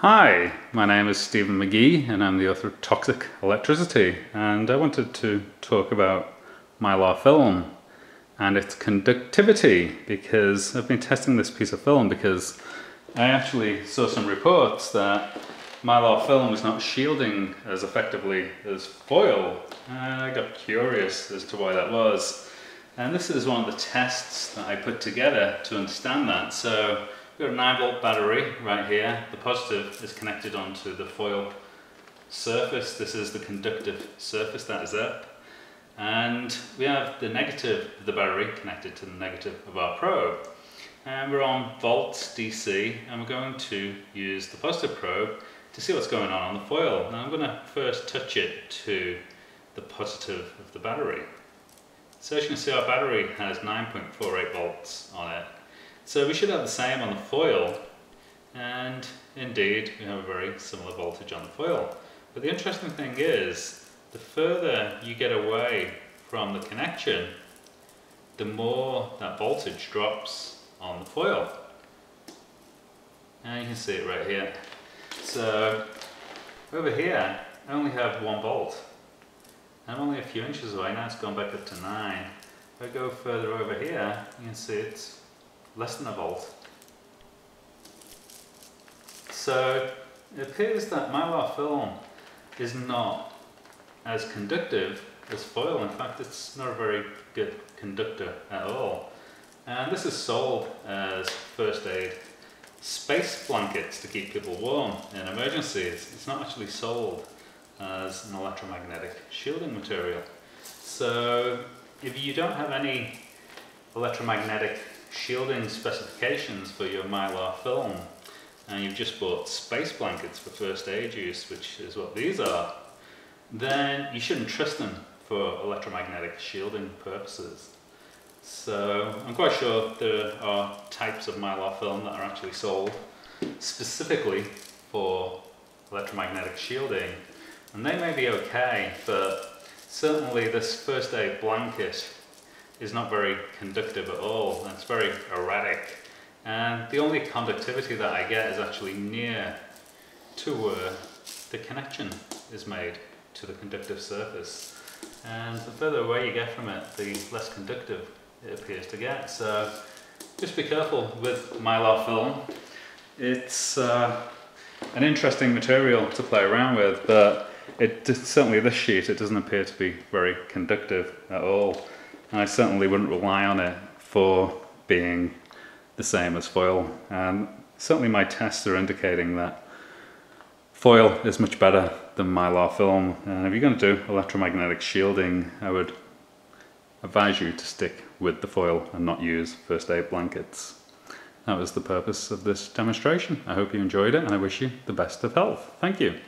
Hi, my name is Stephen McGee and I'm the author of Toxic Electricity and I wanted to talk about mylar film and its conductivity because I've been testing this piece of film because I actually saw some reports that mylar film is not shielding as effectively as foil. And I got curious as to why that was. And this is one of the tests that I put together to understand that. So We've got a 9 volt battery right here. The positive is connected onto the foil surface. This is the conductive surface that is up. And we have the negative of the battery connected to the negative of our probe. And we're on volts DC and we're going to use the positive probe to see what's going on on the foil. Now I'm going to first touch it to the positive of the battery. So as you can see our battery has 9.48 volts on it so we should have the same on the foil and indeed we have a very similar voltage on the foil. But the interesting thing is the further you get away from the connection the more that voltage drops on the foil. And you can see it right here. So over here I only have one volt. I'm only a few inches away, now it's gone back up to 9. If I go further over here, you can see it's less than a volt. So it appears that mylar film is not as conductive as foil. In fact, it's not a very good conductor at all. And this is sold as first aid space blankets to keep people warm in emergencies. It's not actually sold as an electromagnetic shielding material. So if you don't have any electromagnetic shielding specifications for your mylar film. And you've just bought space blankets for first aid use, which is what these are, then you shouldn't trust them for electromagnetic shielding purposes. So I'm quite sure there are types of mylar film that are actually sold specifically for electromagnetic shielding. And they may be okay but certainly this first aid blanket is not very conductive at all. It's very erratic. And the only conductivity that I get is actually near to where the connection is made to the conductive surface. And the further away you get from it, the less conductive it appears to get. So just be careful with mylar film. It's uh, an interesting material to play around with, but it certainly this sheet, it doesn't appear to be very conductive at all. I certainly wouldn't rely on it for being the same as foil. And certainly my tests are indicating that foil is much better than mylar film. And if you're going to do electromagnetic shielding, I would advise you to stick with the foil and not use first aid blankets. That was the purpose of this demonstration. I hope you enjoyed it and I wish you the best of health. Thank you.